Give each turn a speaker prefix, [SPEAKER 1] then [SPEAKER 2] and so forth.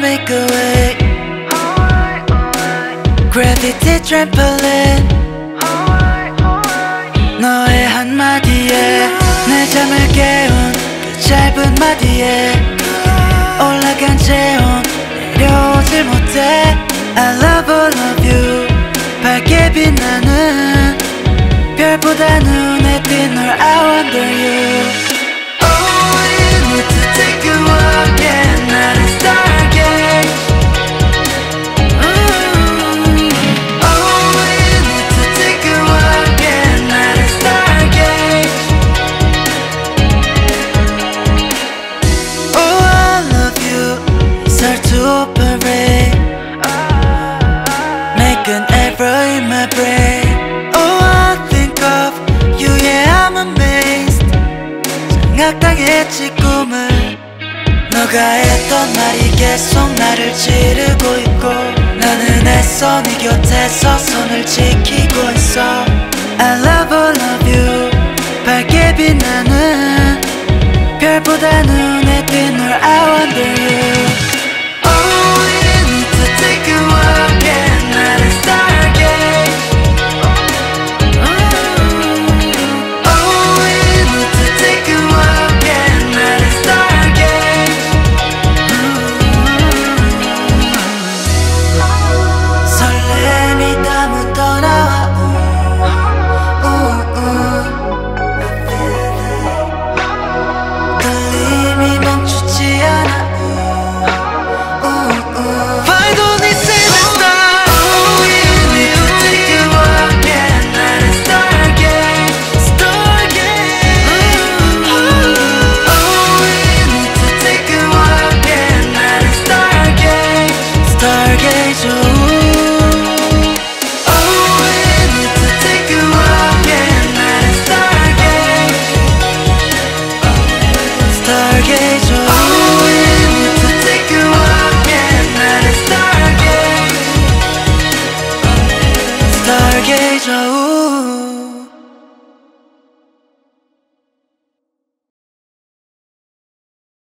[SPEAKER 1] make a way Gravity trampoline 너의 한마디에 내 잠을 깨운 그 짧은 마디에 올라간 체온 내려오질 못해 I love all of you 밝게 빛나는 별보다 눈 operate Make an error in my brain Oh I think of you yeah I'm amazed 생각당했지 꿈을 너가 했던 말이 계속 나를 찌르고 있고 나는 애써 네 곁에서 손을 지키고 있어 I love all of you 밝게 빛나는 별보다 눈에 띈널 I want